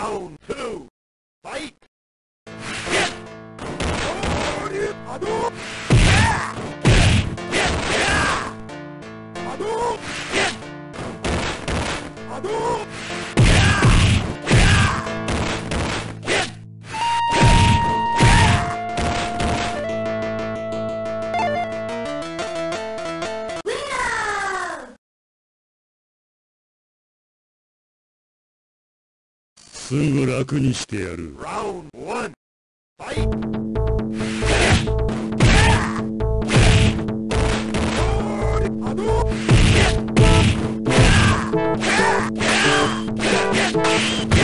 down. すぐ楽にしてやる。Yeah!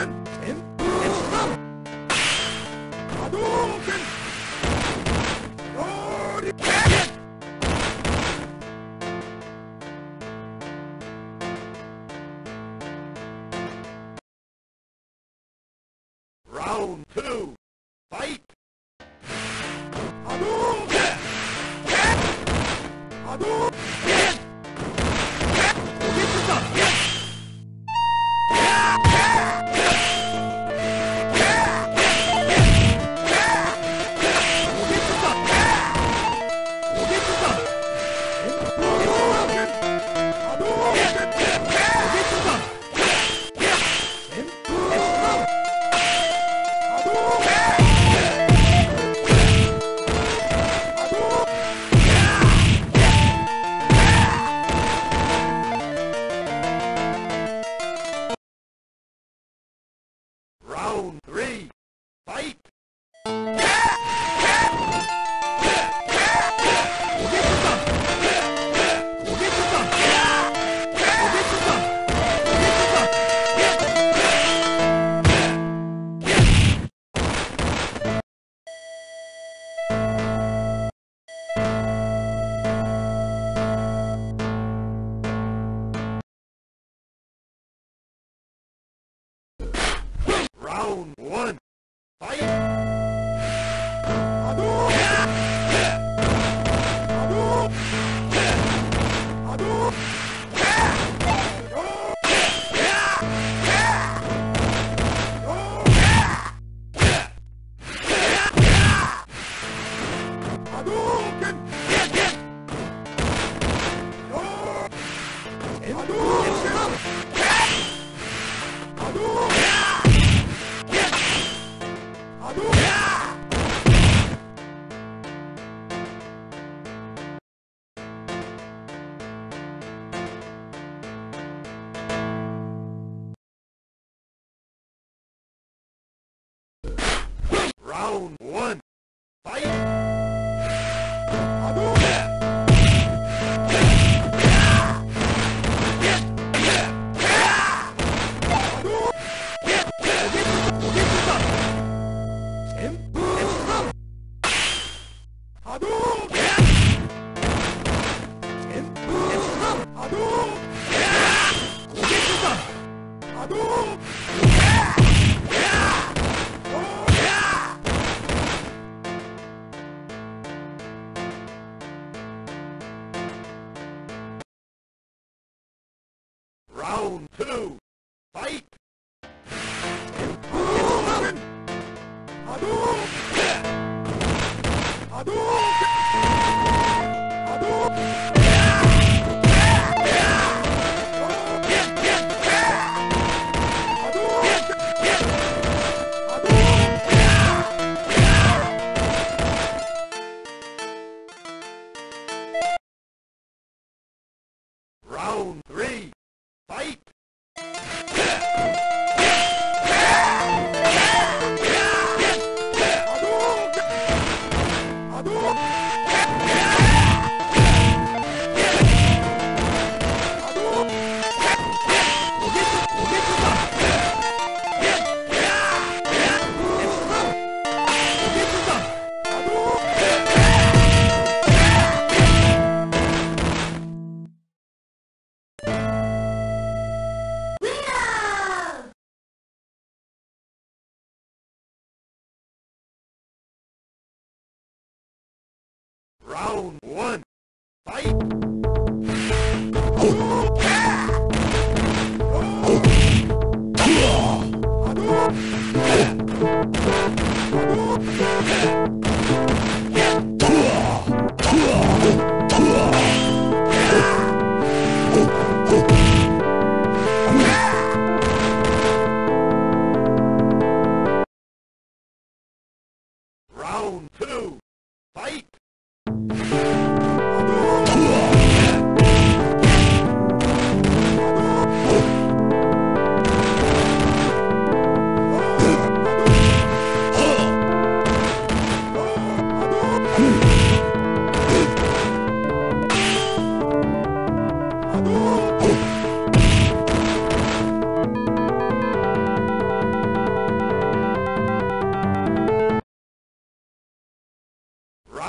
Hem down. down. Bye.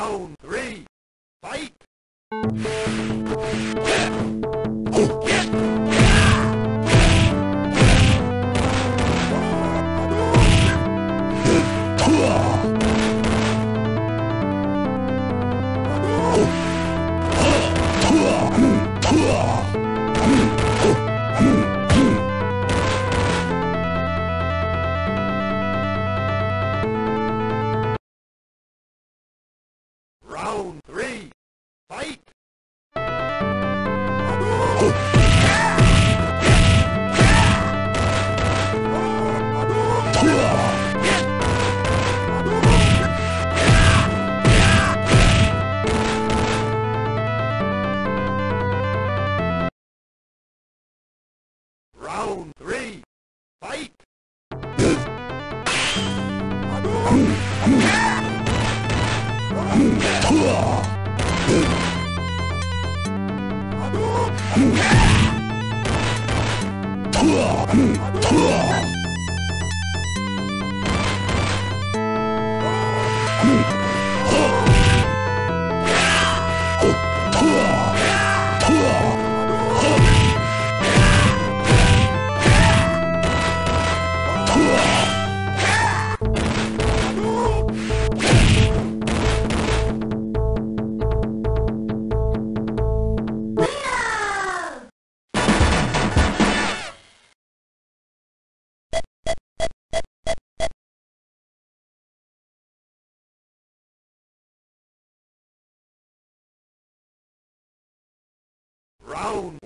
Round three. Fight! Tua! Tua! Round